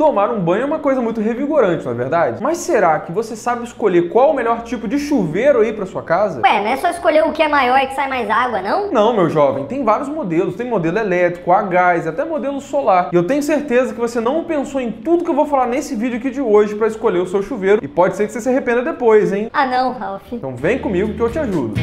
Tomar um banho é uma coisa muito revigorante, não é verdade? Mas será que você sabe escolher qual o melhor tipo de chuveiro aí para sua casa? Ué, não é só escolher o que é maior e que sai mais água, não? Não, meu jovem, tem vários modelos. Tem modelo elétrico, a gás, até modelo solar. E eu tenho certeza que você não pensou em tudo que eu vou falar nesse vídeo aqui de hoje para escolher o seu chuveiro. E pode ser que você se arrependa depois, hein? Ah não, Ralph. Então vem comigo que eu te ajudo.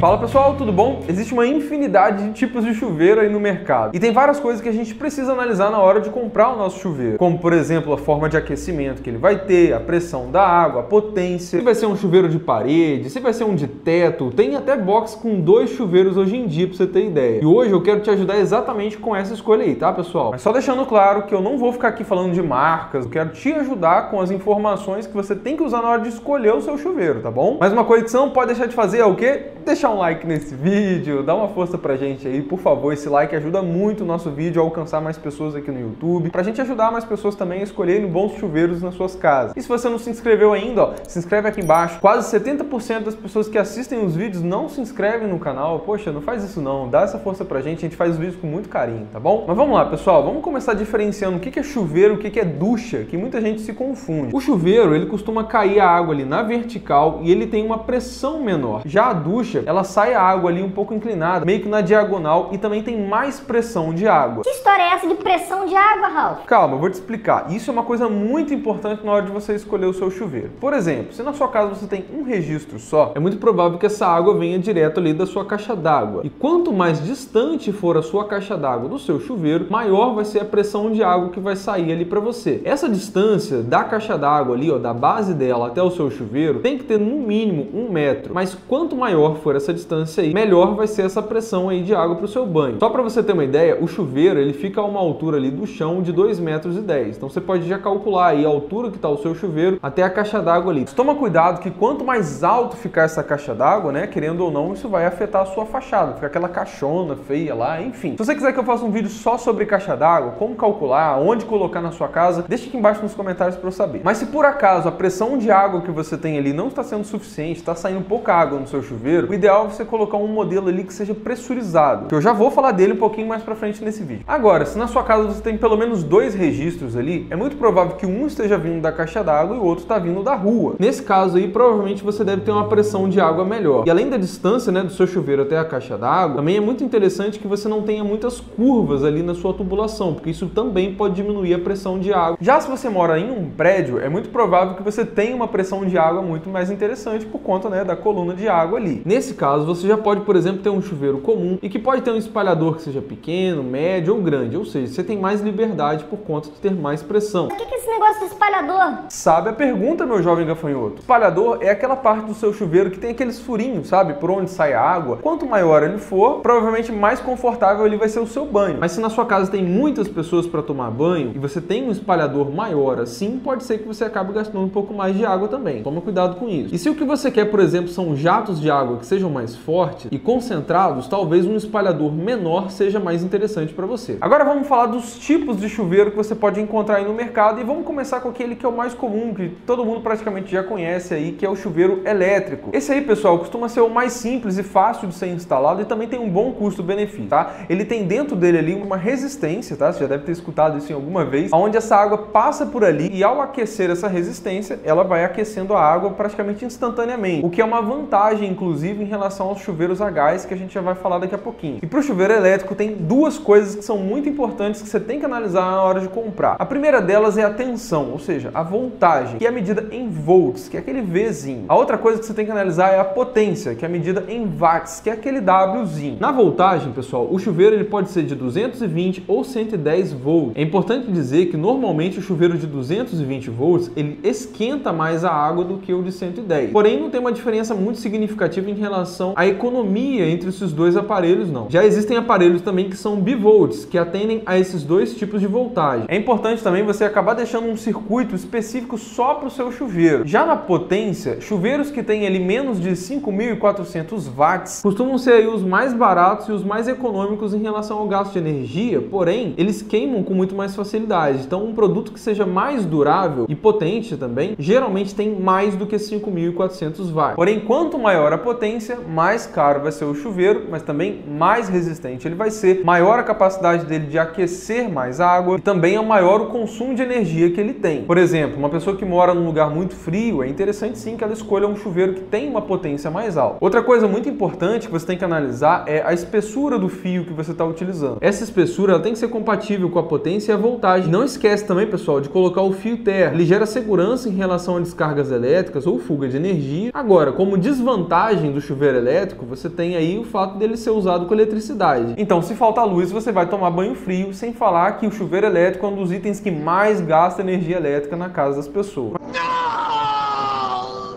Fala pessoal, tudo bom? Existe uma infinidade de tipos de chuveiro aí no mercado. E tem várias coisas que a gente precisa analisar na hora de comprar o nosso chuveiro. Como, por exemplo, a forma de aquecimento que ele vai ter, a pressão da água, a potência, se vai ser um chuveiro de parede, se vai ser um de teto. Tem até box com dois chuveiros hoje em dia, pra você ter ideia. E hoje eu quero te ajudar exatamente com essa escolha aí, tá, pessoal? Mas só deixando claro que eu não vou ficar aqui falando de marcas, eu quero te ajudar com as informações que você tem que usar na hora de escolher o seu chuveiro, tá bom? Mas uma coisa que você não pode deixar de fazer é o quê? Deixar um like nesse vídeo, dá uma força pra gente aí, por favor. Esse like ajuda muito o nosso vídeo a alcançar mais pessoas aqui no YouTube, pra gente ajudar mais pessoas também a escolherem bons chuveiros nas suas casas. E se você não se inscreveu ainda, ó, se inscreve aqui embaixo. Quase 70% das pessoas que assistem os vídeos não se inscrevem no canal. Poxa, não faz isso não, dá essa força pra gente, a gente faz os vídeos com muito carinho, tá bom? Mas vamos lá, pessoal, vamos começar diferenciando o que é chuveiro, o que é ducha, que muita gente se confunde. O chuveiro, ele costuma cair a água ali na vertical e ele tem uma pressão menor. Já a ducha, ela sai a água ali um pouco inclinada, meio que na diagonal e também tem mais pressão de água. Que história é essa de pressão de água, Ralph? Calma, eu vou te explicar. Isso é uma coisa muito importante na hora de você escolher o seu chuveiro. Por exemplo, se na sua casa você tem um registro só, é muito provável que essa água venha direto ali da sua caixa d'água. E quanto mais distante for a sua caixa d'água do seu chuveiro, maior vai ser a pressão de água que vai sair ali para você. Essa distância da caixa d'água ali, ó, da base dela até o seu chuveiro, tem que ter no mínimo um metro. Mas quanto maior for essa distância aí, melhor vai ser essa pressão aí de água para o seu banho. Só para você ter uma ideia, o chuveiro ele fica a uma altura ali do chão de 2 metros e 10. Então você pode já calcular aí a altura que está o seu chuveiro até a caixa d'água ali. Toma cuidado que quanto mais alto ficar essa caixa d'água, né, querendo ou não, isso vai afetar a sua fachada, fica aquela caixona feia lá, enfim. Se você quiser que eu faça um vídeo só sobre caixa d'água, como calcular, onde colocar na sua casa, deixa aqui embaixo nos comentários para eu saber. Mas se por acaso a pressão de água que você tem ali não está sendo suficiente, está saindo pouca água no seu chuveiro, o ideal é você colocar um modelo ali que seja pressurizado, que eu já vou falar dele um pouquinho mais para frente nesse vídeo. Agora, se na sua casa você tem pelo menos dois registros ali, é muito provável que um esteja vindo da caixa d'água e o outro está vindo da rua. Nesse caso aí, provavelmente você deve ter uma pressão de água melhor. E além da distância, né, do seu chuveiro até a caixa d'água, também é muito interessante que você não tenha muitas curvas ali na sua tubulação, porque isso também pode diminuir a pressão de água. Já se você mora em um prédio, é muito provável que você tenha uma pressão de água muito mais interessante por conta, né, da coluna de água ali. Nesse caso, você já pode, por exemplo, ter um chuveiro comum e que pode ter um espalhador que seja pequeno, médio ou grande, ou seja, você tem mais liberdade por conta de ter mais pressão. O que é esse negócio de espalhador? Sabe a pergunta, meu jovem gafanhoto? Espalhador é aquela parte do seu chuveiro que tem aqueles furinhos, sabe, por onde sai a água. Quanto maior ele for, provavelmente mais confortável ele vai ser o seu banho. Mas se na sua casa tem muitas pessoas para tomar banho e você tem um espalhador maior assim, pode ser que você acabe gastando um pouco mais de água também. Toma cuidado com isso. E se o que você quer, por exemplo, são jatos de água que sejam mais fortes e concentrados, talvez um espalhador menor seja mais interessante para você. Agora vamos falar dos tipos de chuveiro que você pode encontrar aí no mercado e vamos começar com aquele que é o mais comum, que todo mundo praticamente já conhece aí, que é o chuveiro elétrico. Esse aí, pessoal, costuma ser o mais simples e fácil de ser instalado e também tem um bom custo-benefício, tá? Ele tem dentro dele ali uma resistência, tá? Você já deve ter escutado isso em alguma vez, onde essa água passa por ali e ao aquecer essa resistência, ela vai aquecendo a água praticamente instantaneamente, o que é uma vantagem, inclusive, em relação aos chuveiros a gás, que a gente já vai falar daqui a pouquinho. E para o chuveiro elétrico tem duas coisas que são muito importantes que você tem que analisar na hora de comprar. A primeira delas é a tensão, ou seja, a voltagem, que é medida em volts, que é aquele Vzinho. A outra coisa que você tem que analisar é a potência, que é medida em watts, que é aquele Wzinho. Na voltagem, pessoal, o chuveiro ele pode ser de 220 ou 110 volts. É importante dizer que normalmente o chuveiro de 220 volts ele esquenta mais a água do que o de 110. Porém, não tem uma diferença muito significativa em relação à economia entre esses dois aparelhos, não. Já existem aparelhos também que são bivolts, que atendem a esses dois tipos de voltagem. É importante também você acabar deixando um circuito específico só para o seu chuveiro. Já na potência, chuveiros que têm ali menos de 5.400 watts costumam ser aí os mais baratos e os mais econômicos em relação ao gasto de energia, porém, eles queimam com muito mais facilidade. Então, um produto que seja mais durável e potente também, geralmente tem mais do que 5.400 watts. Porém, quanto maior a potência, mais caro vai ser o chuveiro, mas também mais resistente ele vai ser, maior a capacidade dele de aquecer mais água e também é maior o consumo de energia que ele tem. Por exemplo, uma pessoa que mora num lugar muito frio, é interessante sim que ela escolha um chuveiro que tem uma potência mais alta. Outra coisa muito importante que você tem que analisar é a espessura do fio que você está utilizando. Essa espessura tem que ser compatível com a potência e a voltagem. Não esquece também, pessoal, de colocar o fio terra. Ele gera segurança em relação a descargas elétricas ou fuga de energia. Agora, como desvantagem do chuveiro elétrico, você tem aí o fato dele ser usado com eletricidade. Então, se faltar luz, você vai tomar banho frio, sem falar que o chuveiro elétrico é um dos itens que mais gasta energia elétrica na casa das pessoas.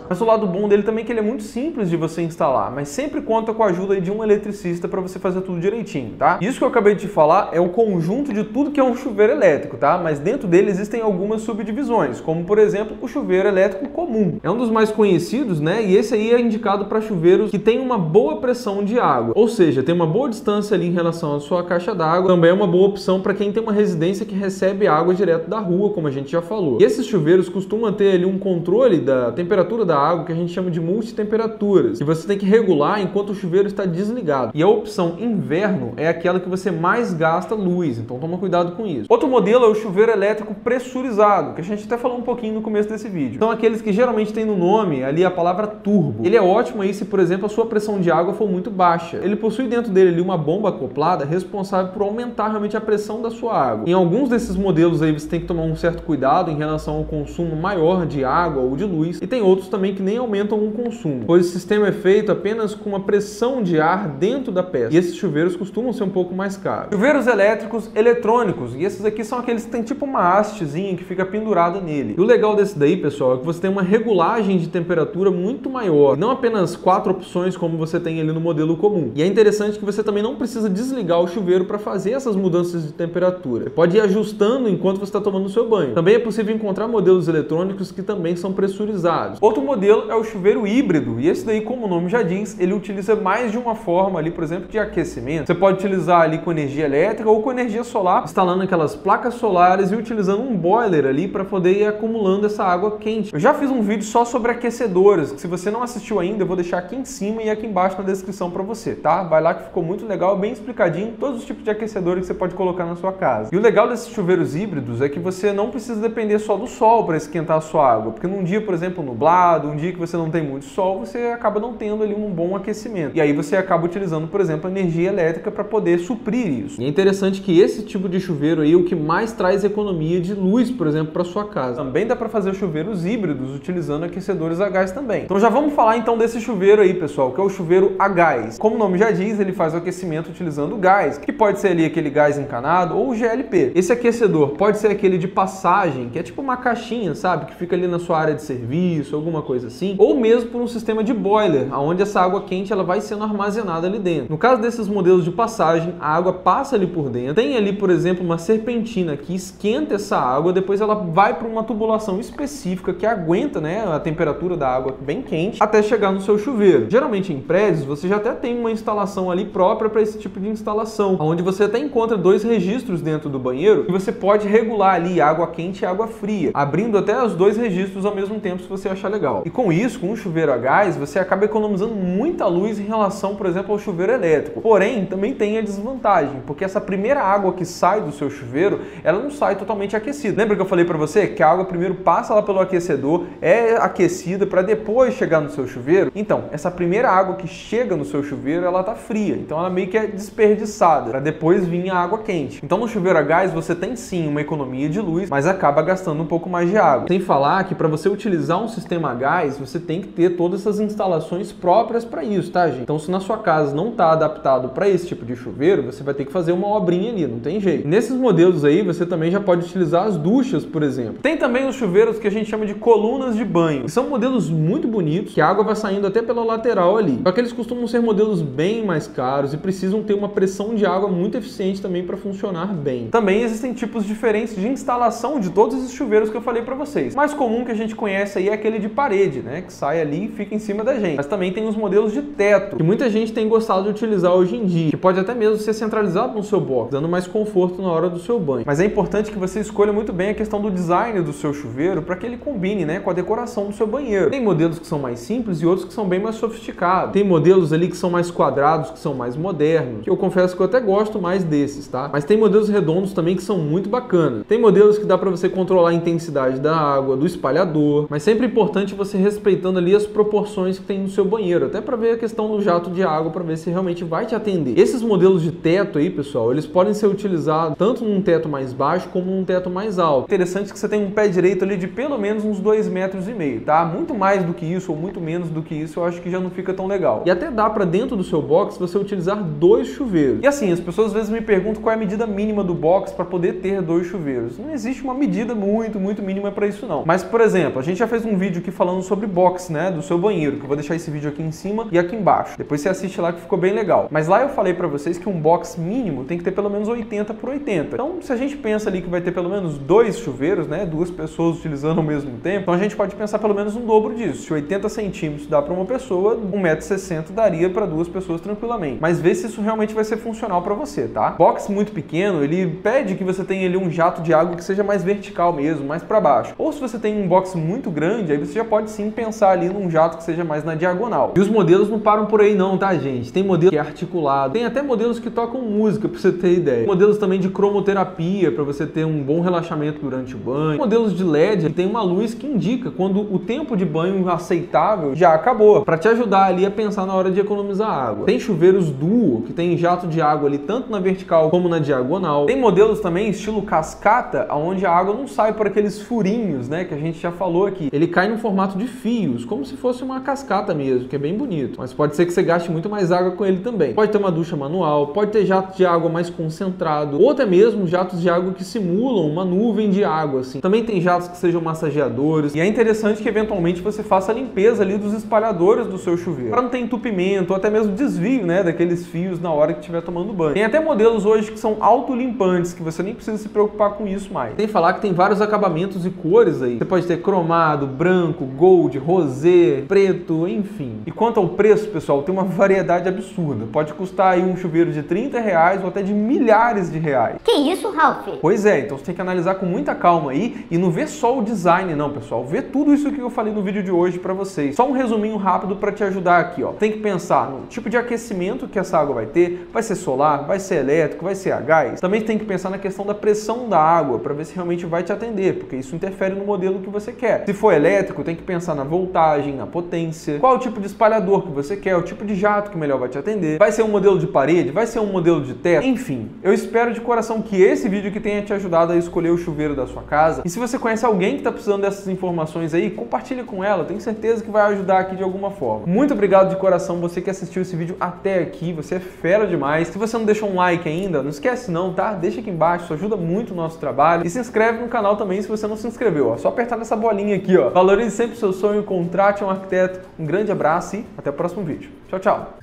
Mas o lado bom dele também é que ele é muito simples de você instalar, mas sempre conta com a ajuda de um eletricista para você fazer tudo direitinho, tá? Isso que eu acabei de falar é o conjunto de tudo que é um chuveiro elétrico, tá? Mas dentro dele existem algumas subdivisões, como por exemplo o chuveiro elétrico comum. É um dos mais conhecidos, né? E esse aí é indicado para chuveiros que tem uma boa pressão de água, ou seja, tem uma boa distância ali em relação à sua caixa d'água. Também é uma boa opção para quem tem uma residência que recebe água direto da rua, como a gente já falou. E esses chuveiros costumam ter ali um controle da temperatura da água que a gente chama de multitemperaturas, que você tem que regular enquanto o chuveiro está desligado. E a opção inverno é aquela que você mais gasta luz, então toma cuidado com isso. Outro modelo é o chuveiro elétrico pressurizado, que a gente até falou um pouquinho no começo desse vídeo. São aqueles que geralmente tem no nome ali a palavra turbo. Ele é ótimo aí se, por exemplo, a sua pressão de água for muito baixa. Ele possui dentro dele ali uma bomba acoplada responsável por aumentar realmente a pressão da sua água. Em alguns desses modelos aí você tem que tomar um certo cuidado em relação ao consumo maior de água ou de luz. E tem outros também que nem aumentam o consumo, pois o sistema é feito apenas com uma pressão de ar dentro da peça. E esses chuveiros costumam ser um pouco mais caros. Chuveiros elétricos eletrônicos, e esses aqui são aqueles que tem tipo uma hastezinha que fica pendurada nele. E o legal desse daí, pessoal, é que você tem uma regulagem de temperatura muito maior, não apenas quatro opções como você tem ali no modelo comum. E é interessante que você também não precisa desligar o chuveiro para fazer essas mudanças de temperatura. Você pode ir ajustando enquanto você está tomando o seu banho. Também é possível encontrar modelos eletrônicos que também são pressurizados. Outro modelo é o chuveiro híbrido, e esse daí, como o nome já diz, ele utiliza mais de uma forma ali, por exemplo, de aquecimento. Você pode utilizar ali com energia elétrica ou com energia solar, instalando aquelas placas solares e utilizando um boiler ali para poder ir acumulando essa água quente. Eu já fiz um vídeo só sobre aquecedores, que se você não assistiu ainda, eu vou deixar aqui em cima e aqui embaixo na descrição para você, tá? Vai lá que ficou muito legal, bem explicadinho, todos os tipos de aquecedores que você pode colocar na sua casa. E o legal desses chuveiros híbridos é que você não precisa depender só do sol para esquentar a sua água, porque num dia, por exemplo, nublado, um dia que você não tem muito sol, você acaba não tendo ali um bom aquecimento. E aí você acaba utilizando, por exemplo, energia elétrica para poder suprir isso. E é interessante que esse tipo de chuveiro aí é o que mais traz economia de luz, por exemplo, para sua casa. Também dá para fazer chuveiros híbridos utilizando aquecedores a gás também. Então já vamos falar então desse chuveiro aí, pessoal, que é o chuveiro a gás. Como o nome já diz, ele faz o aquecimento utilizando gás, que pode ser ali aquele gás encanado ou GLP. Esse aquecedor pode ser aquele de passagem, que é tipo uma caixinha, sabe, que fica ali na sua área de serviço, alguma coisa assim, ou mesmo por um sistema de boiler, onde essa água quente ela vai sendo armazenada ali dentro. No caso desses modelos de passagem, a água passa ali por dentro, tem ali, por exemplo, uma serpentina que esquenta essa água, depois ela vai para uma tubulação específica que aguenta né, a temperatura da água bem quente até chegar no seu chuveiro. Geralmente em prédios você já até tem uma instalação ali própria para esse tipo de instalação, onde você até encontra dois registros dentro do banheiro e você pode regular ali água quente e água fria, abrindo até os dois registros ao mesmo tempo se você achar legal. E com isso, com um chuveiro a gás, você acaba economizando muita luz em relação, por exemplo, ao chuveiro elétrico. Porém, também tem a desvantagem, porque essa primeira água que sai do seu chuveiro, ela não sai totalmente aquecida. Lembra que eu falei para você que a água primeiro passa lá pelo aquecedor, é aquecida para depois chegar no seu chuveiro? Então, essa primeira água que chega no seu chuveiro, ela tá fria, então ela meio que é desperdiçada para depois vir a água quente. Então, no chuveiro a gás você tem sim uma economia de luz, mas acaba gastando um pouco mais de água. Sem falar que para você utilizar um sistema a gás, você tem que ter todas essas instalações próprias para isso, tá, gente? Então, se na sua casa não está adaptado para esse tipo de chuveiro, você vai ter que fazer uma obrinha ali, não tem jeito. Nesses modelos aí, você também já pode utilizar as duchas, por exemplo. Tem também os chuveiros que a gente chama de colunas de banho. São modelos muito bonitos, que a água vai saindo até pela lateral ali. Só que eles costumam ser modelos bem mais caros e precisam ter uma pressão de água muito eficiente também para funcionar bem. Também existem tipos diferentes de instalação de todos esses chuveiros que eu falei para vocês. O mais comum que a gente conhece aí é aquele de parede parede, né, que sai ali e fica em cima da gente. Mas também tem os modelos de teto, que muita gente tem gostado de utilizar hoje em dia, que pode até mesmo ser centralizado no seu box, dando mais conforto na hora do seu banho. Mas é importante que você escolha muito bem a questão do design do seu chuveiro para que ele combine, né, com a decoração do seu banheiro. Tem modelos que são mais simples e outros que são bem mais sofisticados. Tem modelos ali que são mais quadrados, que são mais modernos, que eu confesso que eu até gosto mais desses, tá? Mas tem modelos redondos também que são muito bacanas. Tem modelos que dá para você controlar a intensidade da água, do espalhador, mas sempre é importante você respeitando ali as proporções que tem no seu banheiro, até para ver a questão do jato de água, para ver se realmente vai te atender. Esses modelos de teto aí, pessoal, eles podem ser utilizados tanto num teto mais baixo como num teto mais alto. Interessante que você tem um pé direito ali de pelo menos uns 2 metros e meio, tá? Muito mais do que isso ou muito menos do que isso, eu acho que já não fica tão legal. E até dá para dentro do seu box você utilizar dois chuveiros. E assim, as pessoas às vezes me perguntam qual é a medida mínima do box para poder ter dois chuveiros. Não existe uma medida muito, muito mínima para isso não. Mas, por exemplo, a gente já fez um vídeo aqui falando sobre box, né, do seu banheiro, que eu vou deixar esse vídeo aqui em cima e aqui embaixo. Depois você assiste lá que ficou bem legal. Mas lá eu falei para vocês que um box mínimo tem que ter pelo menos 80 por 80. Então, se a gente pensa ali que vai ter pelo menos dois chuveiros, né, duas pessoas utilizando ao mesmo tempo, então a gente pode pensar pelo menos um dobro disso. Se 80 centímetros dá para uma pessoa, 1,60m daria para duas pessoas tranquilamente. Mas vê se isso realmente vai ser funcional para você, tá? Box muito pequeno, ele pede que você tenha ali um jato de água que seja mais vertical mesmo, mais para baixo. Ou se você tem um box muito grande, aí você já pode sim pensar ali num jato que seja mais na diagonal. E os modelos não param por aí não, tá, gente? Tem modelo que é articulado, tem até modelos que tocam música, para você ter ideia. Modelos também de cromoterapia, para você ter um bom relaxamento durante o banho. Modelos de LED que tem uma luz que indica quando o tempo de banho aceitável já acabou, para te ajudar ali a pensar na hora de economizar água. Tem chuveiros duo, que tem jato de água ali tanto na vertical como na diagonal. Tem modelos também estilo cascata, onde a água não sai por aqueles furinhos, né, que a gente já falou aqui. Ele cai no formato de fios, como se fosse uma cascata mesmo, que é bem bonito. Mas pode ser que você gaste muito mais água com ele também. Pode ter uma ducha manual, pode ter jato de água mais concentrado, ou até mesmo jatos de água que simulam uma nuvem de água, assim. Também tem jatos que sejam massageadores. E é interessante que eventualmente você faça a limpeza ali dos espalhadores do seu chuveiro, para não ter entupimento ou até mesmo desvio, né, daqueles fios na hora que estiver tomando banho. Tem até modelos hoje que são autolimpantes, que você nem precisa se preocupar com isso mais. Tem falar que tem vários acabamentos e cores aí. Você pode ter cromado, branco, gold, rosé, preto, enfim. E quanto ao preço, pessoal, tem uma variedade absurda. Pode custar aí um chuveiro de 30 reais ou até de milhares de reais. Que isso, Ralph? Pois é, então você tem que analisar com muita calma aí e não ver só o design não, pessoal. Vê tudo isso que eu falei no vídeo de hoje para vocês. Só um resuminho rápido para te ajudar aqui, ó. Tem que pensar no tipo de aquecimento que essa água vai ter, vai ser solar, vai ser elétrico, vai ser a gás. Também tem que pensar na questão da pressão da água para ver se realmente vai te atender, porque isso interfere no modelo que você quer. Se for elétrico, tem que pensar na voltagem, na potência, qual o tipo de espalhador que você quer, o tipo de jato que melhor vai te atender. Vai ser um modelo de parede, vai ser um modelo de teto, enfim. Eu espero de coração que esse vídeo aqui tenha te ajudado a escolher o chuveiro da sua casa. E se você conhece alguém que está precisando dessas informações aí, compartilhe com ela. Tenho certeza que vai ajudar aqui de alguma forma. Muito obrigado de coração você que assistiu esse vídeo até aqui. Você é fera demais. Se você não deixou um like ainda, não esquece não, tá? Deixa aqui embaixo, isso ajuda muito o nosso trabalho. E se inscreve no canal também se você não se inscreveu. Ó. Só apertar nessa bolinha aqui, ó. Valorize sempre o seu sonho, contrate um arquiteto. Um grande abraço e até o próximo vídeo. Tchau, tchau.